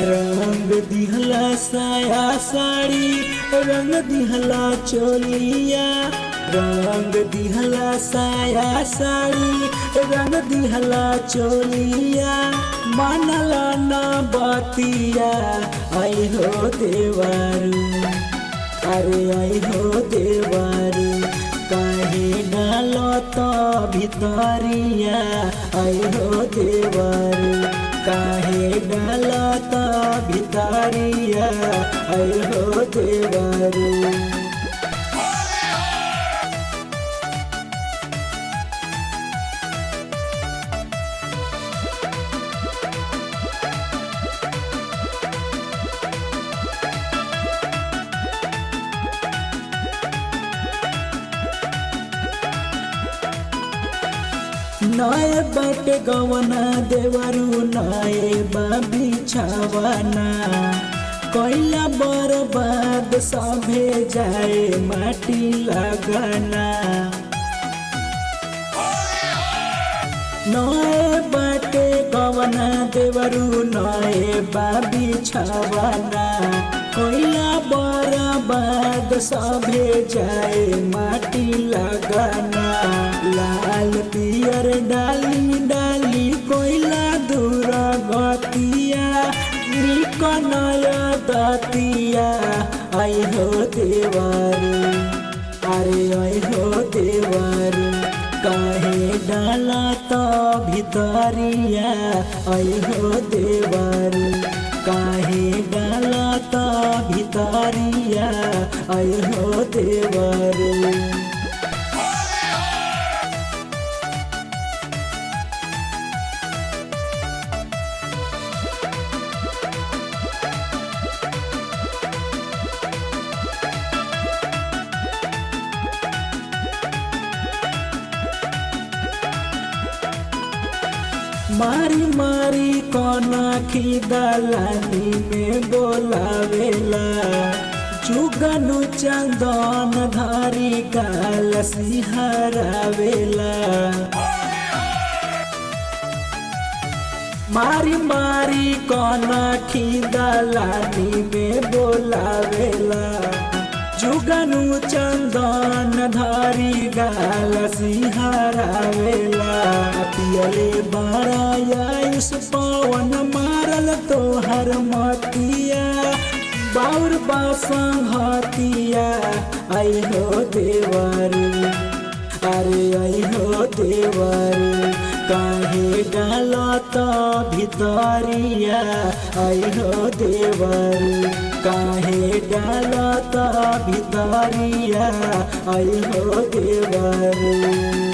रंग दिहला साया साड़ी, रंग दिहला चोलिया। रंग दिहला साया साड़ी, रंग दिहला चोलिया। मानला ना बतिया, आई हो देवारू। अरे आई हो देवारू, काहे डालो तो भितरिया। आई हो देवारू, काहे डालो भितरिया आई हो देवारू नए बाटे गवना देवरू नए बाबी छावना। कोइला बर्बाद सभे जाए माटी लगना। नए बाटे गवना देवरू, नए बाबी छावना। कोइला बर्बाद सभे जाए माटी लगना। लाल पियर डाली डाली कोइला दूर गतिया निकनय दतिया। आई हो देवारू। अरे आई हो देवारू। काहे डाला तो भितरिया। आई हो देवारू। काहे डाला तो भितरिया। आई हो देवारू। मारी मारी कोना खिदलानी में बोलावेला चुगनु चंदन धारी गाल सिहरावेला मारी मारी कोना खिदलानी में बोलावेला जुगनु चंदन धारी गाल सिहरावेला पियले बारायास पवन मारल तोहर मतिया। बाउर बासंघतिया आई हो देवरू। अरे, आई हो देवरू, काहे डालो तो भितरिया। आई हो देवरू, काहे डालो तो भितरिया। आई हो देवरू।